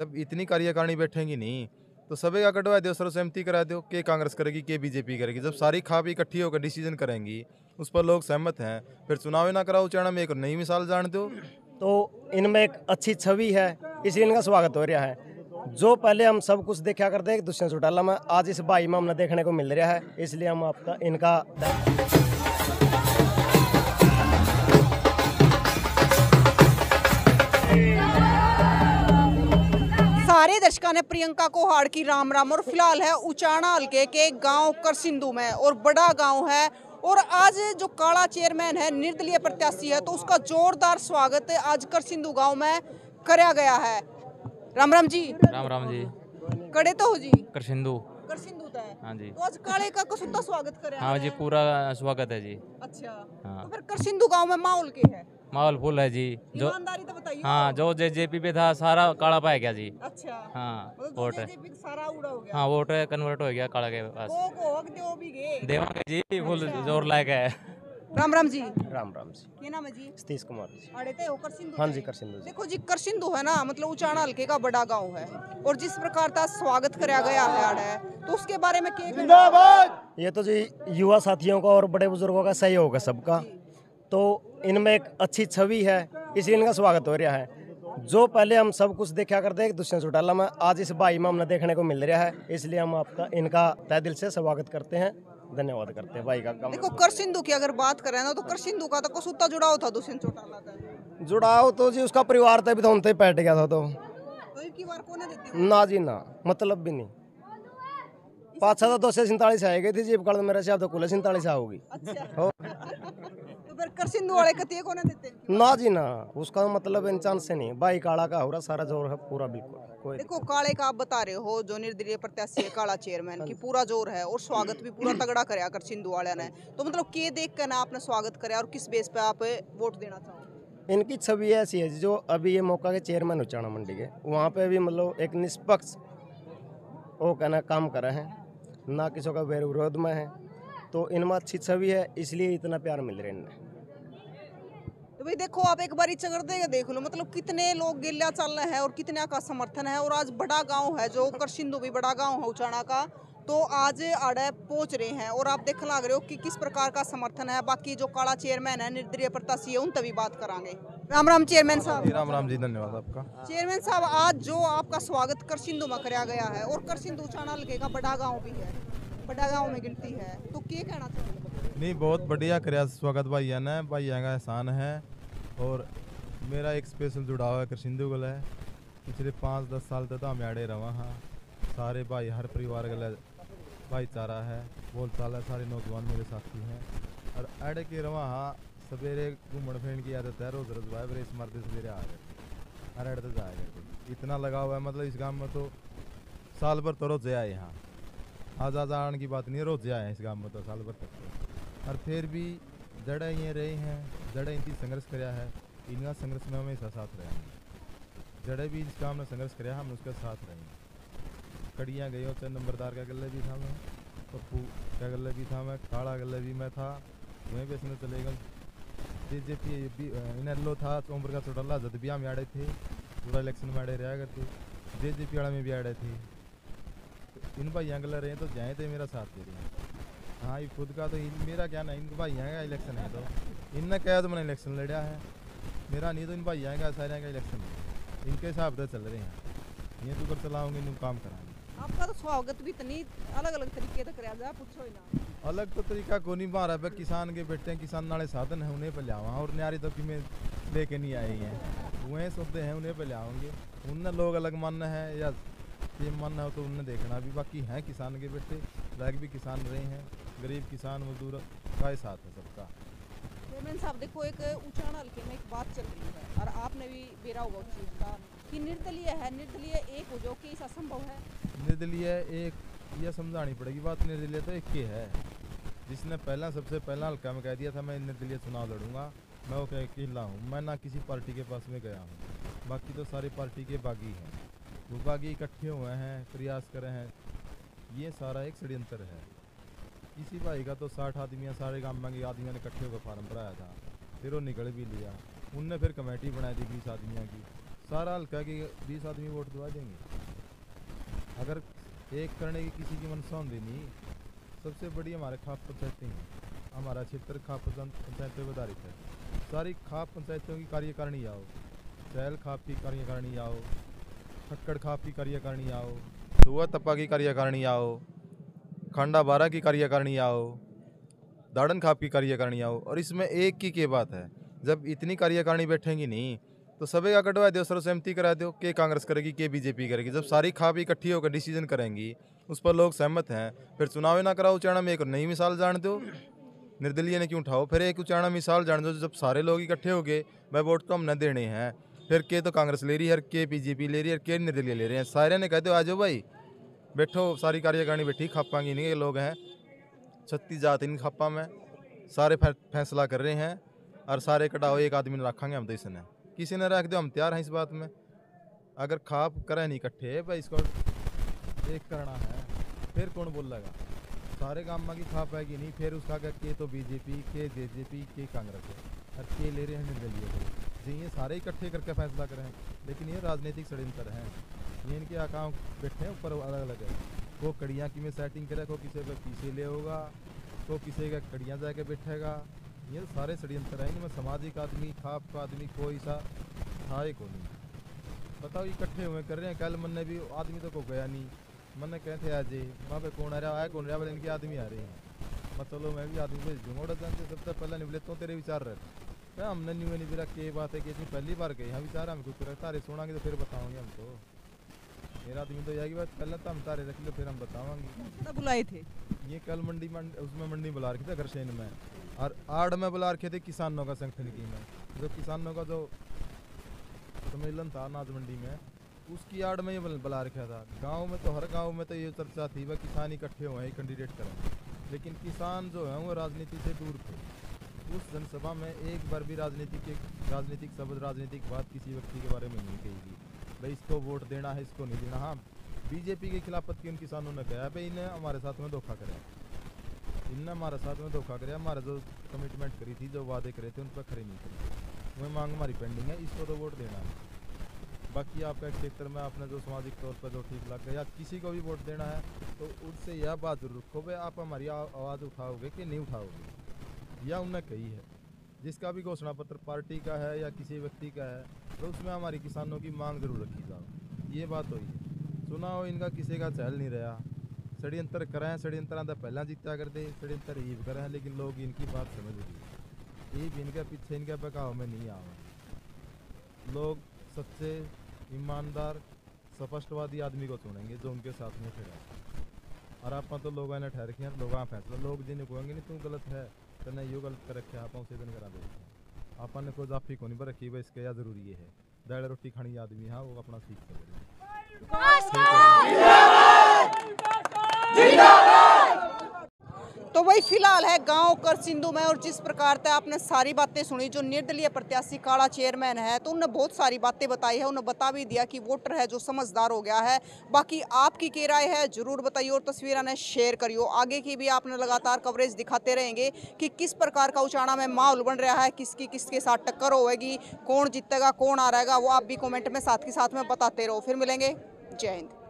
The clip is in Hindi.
जब इतनी कार्यकारिणी बैठेंगी नहीं तो सभी का कटवा दो सर्वसहमति करा दो, के कांग्रेस करेगी, के बीजेपी करेगी। जब सारी खा भी इकट्ठी होकर डिसीज़न करेंगी, उस पर लोग सहमत हैं, फिर चुनाव ना कराओ चरण में, एक नई मिसाल जान दो। तो इनमें एक अच्छी छवि है इसलिए इनका स्वागत हो रहा है। जो पहले हम सब कुछ देखा करते दुष्यंत चौटाला में आज इस भाई में हमने देखने को मिल रहा है, इसलिए हम आपका, इनका सारे दर्शकों ने प्रियंका को हाड़ की राम राम और फ़िलहाल है उचाना हल्के के गाँव करसिंधु में और बड़ा गाँव है और आज जो काला चेयरमैन है निर्दलीय प्रत्याशी है तो उसका जोरदार स्वागत आज करसिंधु गाँव में कराया गया है। राम राम जी। राम राम जी। कड़े तो हो जी। कर है। हाँ जी। तो आज काले का कसुता स्वागत हाँ जी पूरा स्वागत है जी। अच्छा। हाँ। तो फिर करसिंधु गाँव में माहौल के है। माहौल फुल है जी। जो ईमानदारी तो बताइए। हाँ जो जे जेपी पे था सारा काला पाया गया जी। अच्छा। हाँ मतलब वोट है। सारा उड़ा हो गया। हाँ वोट कन्वर्ट हो गया काला के पास। को को हक दो भी गए। देवांगे जी फुल ज़ोर लायक है। राम राम जी। राम राम जी। क्या नाम है जी? सतीश कुमार जी। अड़े ते होकर सिंधु हाँ जी कर सिंधु देखो जी कर सिंधु है ना मतलब उचाना हल्के का बड़ा गाँव है। और जिस प्रकार का स्वागत कराया गया है अड़े तो उसके बारे में क्या कहना ये तो जी युवा साथियों का और बड़े बुज़ुर्गों का सहयोग है सबका। तो इनमें एक अच्छी छवि है इसलिए इनका स्वागत हो रहा है। जो पहले हम सब कुछ देखा करते हैं दुष्यंत चौटाला में आज इस भाई में हमने देखने को मिल रहा है इसलिए हम आपका इनका तय दिल से स्वागत करते हैं। धन्यवाद करते हैं भाई का काम देखो कर सिंधु की अगर बात करें ना तो कर सिंधु का तो कसूता जुड़ाव था दुष्यंत चौटाला का। जुड़ाव तो जी उसका परिवार था भी तो उनते बैठ गया था तो। तो एक बार कोने देती ना जी ना मतलब भी नहीं। पाँच तो दो सौ सैंतालीस आ गई थी जीप कल मेरे से अब तो कुल सैंतालीस आओगी। अच्छा। तो ना जी ना उसका मतलब इंसान से नहीं भाई काला का हो रहा सारा ज़ोर है पूरा बिल्कुल देखो काले का आप बता रहे हो जो निर्दलीय प्रत्याशी है काला चेयरमैन की पूरा ज़ोर है और स्वागत भी पूरा तगड़ा कराया कर सिंधु वाले ने। तो मतलब के देख कर ना आपने स्वागत कराया और किस बेस पे आप वोट देना चाहो? इनकी छवि ऐसी है जो अभी ये मौका के चेयरमैन उचाना मंडी के वहाँ पे भी मतलब एक निष्पक्ष वो कहना काम कर हैं। ना किसी का वैर विरोध में है। तो इनमें अच्छी छवि है, इसलिए इतना प्यार मिल रहा है इनमें। तो भाई देखो, आप एक बार चकर देगा देख लो मतलब कितने लोग गिल्ला चल रहे हैं और कितने का समर्थन है। और आज बड़ा गाँव है जो करसिंधु भी बड़ा गाँव है उचाना का। तो आज आड़े पहुँच रहे हैं और आप देख लग रहे हो कि किस प्रकार का समर्थन है। बाकी जो काला चेयरमैन है, निर्दलीय प्रत्याशी है, उन तभी बात करांगे। राम राम चेयरमैन साहब। राम राम जी धन्यवाद आपका। चेयरमैन साहब आज जो आपका स्वागत करसिंधु में कराया गया है और करसिंधु उचाना हल्के का बड़ा गाँव भी है बड़ा गाँव में गिनती है तो क्या कहना चाहिए नहीं बहुत बढ़िया कराया स्वागत भाइया ने भाइया का एहसान है और मेरा एक स्पेशल जुड़ाव है कृषिंदु गल। है पिछले पाँच दस साल तक तो हम आड़े रवा हाँ। सारे भाई हर परिवार गल भाईचारा है बोल चाल है सारे नौजवान मेरे साथी हैं। और आड़े के रवा हाँ सवेरे घूमन फिरन की आदत है, रोज रोज भाई, रेस मारते सवेरे आ गए। हर अड़ तो जाया करते इतना लगा हुआ है मतलब इस गाँव में तो साल भर तो रोज आए यहाँ आज आज आने की बात नहीं है, रोज आए इस गाँव में तो साल भर तक तो। और फिर भी जड़े ये रहे हैं, जड़े इनकी संघर्ष कराया है इनका संघर्ष में हमेशा साथ रहे हैं जड़े भी इस काम में संघर्ष कराया हम उसके साथ रहे कड़ियाँ गई चाहे नंबरदार का गले भी था मैं, पप्पू का गले भी था मैं खाड़ा गले भी मैं था, वहीं पे इसमें चलेगा जे जे पी भी इनलो था उम्र का चौटल्ला जद भी हम आड़े थे पूरा इलेक्शन में आड़े रहा करते जे जे पी में भी आड़े थे तो इन भाइयों गले रहे तो जाए थे मेरा साथ दे रहे हैं। ये खुद का तो इन, मेरा क्या नहीं इन भाइयों का इलेक्शन है तो। इनने कहा तो मैंने इलेक्शन लड़ा है। मेरा नहीं तो इन भाइयों का, सारे का इलेक्शन इनके हिसाब से चल रहे हैं। ये तो कर चलाऊँगे इन काम कराएँगे। आपका तो स्वागत भी इतनी अलग अलग तरीके से कराया जा पूछो ही ना। अलग तो तरीका को नहीं मारा पे किसान के बेटे किसान नाले साधन है उन्हें पे लियावा और न्यारी तो में लेके नहीं आए हैं। वहीं सोचते हैं उन्हें पे लियाओगे उनने लोग अलग मानना है या ये मानना हो तो उनने देखना भी। बाकी हैं किसान के बेटे लायक भी किसान रहे हैं। गरीब किसान मजदूर का ही साथ है सबका। चेयरमैन साहब देखो एक उचाना हल्के में एक बात चल रही है और आपने भी बेरा होगा उस चीज़ का कि निर्दलीय है। निर्दलीय एक हो जो कि ऐसा संभव है। निर्दलीय एक यह समझानी पड़ेगी। बात निर्दलीय तो एक ही है। जिसने पहला, सबसे पहला हल्का में कह दिया था, मैं इनके निर्दलीय चुनाव लड़ूँगा। मैं वो अकेला हूँ। मैं ना किसी पार्टी के पास में गया हूँ। बाकी तो सारी पार्टी के बागी हैं। वो बागी इकट्ठे हुए हैं, प्रयास करे हैं। ये सारा एक षड्यंत्र है। किसी भाई का तो साठ आदमियाँ, सारे गाँव में आदमियों ने इकट्ठे होकर फार्म भराया था। फिर वो निकल भी लिया। उनने फिर कमेटी बनाई थी बीस आदमियों की। सारा हल्का की बीस आदमी वोट दवा देंगे। अगर एक करने की किसी की मनसा होती नहीं सबसे बड़ी हमारे खाप पंचायतें हैं। हमारा क्षेत्र खाप पंचायत- पर आधारित है। सारी खाप पंचायतों की कार्यकारिणी आओ। चहल खाप की कार्यकारिणी आओ। खक्कड़ खाप की कार्यकारिणी आओ। धुआ तप्पा की कार्यकारिणी आओ। खांडा बारा की कार्यकारिणी आओ। दाड़न खाप की कार्यकारिणी आओ। और इसमें एक की के बात है? जब इतनी कार्यकारिणी बैठेंगी नहीं तो सभी का कटवा दो सर्वसहमति करा दो, के कांग्रेस करेगी, के बीजेपी करेगी। जब सारी खाप इकट्ठी होकर डिसीज़न करेंगी, उस पर लोग सहमत हैं। फिर चुनाव ना कराओ उचाणा में, एक नई मिसाल जान दो। निर्दलीय ने क्यों उठाओ? फिर एक उचाणा मिसाल जान दो, जब सारे लोग इकट्ठे हो गए भाई वोट तो हम न देने हैं। फिर के तो कांग्रेस ले रही है के बीजेपी ले रही है के निर्दलीय ले रहे हैं। सारे ने कह दो आ जाओ भाई, बैठो, सारी कार्यकारिणी बैठी, खापा की नहीं लोग हैं। छत्तीस जात इन खापा में, सारे फैसला कर रहे हैं, और सारे कटाओ एक आदमी ने रखेंगे हम तो इसने किसी ने रख दो हम तैयार हैं इस बात में। अगर खाप करें नहीं इकट्ठे, भाई इसको एक करना है। फिर कौन बोलेगा? सारे काम की खाप है कि नहीं? फिर उसका क्या, के तो बीजेपी के जेजेपी के कांग्रेस है और के ले रहे हैं निर्दलीय को जी, ये सारे इकट्ठे करके फैसला करें लेकिन ये राजनीतिक षडयंत्र हैं। ये इनके अकाउंट बैठे हैं, ऊपर अलग अलग है। को कड़ियाँ की में सेटिंग करे, को किसी पे पीछे ले होगा, को किसी का कड़ियाँ जाके बैठेगा। ये तो सारे षड्यंत्र हैं इनमें सामाजिक आदमी खाप का आदमी कोई सा था ही को नहीं। बताओ इकट्ठे हुए कर रहे हैं। कल मन ने भी आदमी तो को गया नहीं। मन ने कहते आज वहाँ पे कौन आ रहा आया कौन रहा बोले इनके आदमी आ रहे हैं। मैं चलो मैं भी आदमी भेज दूँगा और जानते सबसे पहले निकले तो तेरे विचार रहते क्या हमने नहीं हुए नहीं फिर के बात है कि इतनी पहली बार गए हम विचार हम कुछ रहता अरे सुनांगे तो फिर बताओगे हम तो मेरा आदमी तो यही बात पहले तो हम तारे रख लो फिर हम बतावांगे कितना बुलाए थे? ये कल मंडी मंड उसमें मंडी बुला रखे थे घरसेन में। और आड़ में बुला रखे थे किसानों का संगठन की में। जो किसानों का जो सम्मेलन था अनाज मंडी में, उसकी आड़ में ये बुला रखा था। गाँव में तो हर गाँव में तो ये चर्चा थी, वह किसान इकट्ठे हुए कैंडिडेट करें। लेकिन किसान जो है, वो राजनीति से दूर थे। उस जनसभा में एक बार भी राजनीति के, राजनीतिक शब्द, राजनीतिक बात किसी व्यक्ति के बारे में नहीं कही गई भाई, इसको वोट देना है, इसको नहीं देना। हाँ बीजेपी के खिलाफत की उन किसानों ने कहा भाई, इन्हें हमारे साथ में धोखा करा। इनने हमारे साथ में धोखा कराया, हमारे जो कमिटमेंट करी थी, जो वादे करे थे, उन पर खरे नहीं करे। वह मांग हमारी पेंडिंग है, इसको तो वोट देना है। बाकी आपका क्षेत्र में आपने जो सामाजिक तौर पर जो ठीक लग या किसी को भी वोट देना है तो उससे यह बात ज़रूर रखो भाई, आप हमारी आवाज़ उठाओगे कि नहीं उठाओगे? या उनने कही है। जिसका भी घोषणा पत्र पार्टी का है या किसी व्यक्ति का है तो उसमें हमारी किसानों की मांग ज़रूर रखी जाओ। ये बात है सुना हो। इनका किसी का चहल नहीं रहा। षड्यंत्र करें षड्यंत्र तो पहला जीता करते षड्यंत्र ईब करें लेकिन लोग इनकी बात समझ रही ईब इनके पीछे इनके बकाव में नहीं आवे लोग सच्चे ईमानदार स्पष्टवादी आदमी को चुनेंगे जो उनके साथ में खड़ा और आप तो लोग ने ठहर के लोग फैसला लोग जिन्हें कहेंगे नहीं तू गलत है तो नहीं यो गलत कर रखे आप उसे दिन करा देते आपन ने कोई जाफी को नहीं पर रखी भाई इसके या ज़रूरी है दाल रोटी खानी आदमी हाँ वो अपना सीख सकते तो वही फ़िलहाल है गाँव कर सिंधु में, और जिस प्रकार से आपने सारी बातें सुनी, जो निर्दलीय प्रत्याशी काला चेयरमैन है तो उन्होंने बहुत सारी बातें बताई है। उन्होंने बता भी दिया कि वोटर है जो समझदार हो गया है। बाकी आपकी क्या राय है, ज़रूर बताइए और तस्वीर ने शेयर करियो। आगे की भी आपने लगातार कवरेज दिखाते रहेंगे कि किस प्रकार का उचाणा में माहौल बन रहा है, किसकी किसके साथ टक्कर होगी, कौन जीतेगा, कौन आ रहेगा वो आप भी कॉमेंट में साथ के साथ में बताते रहो। फिर मिलेंगे। जय हिंद।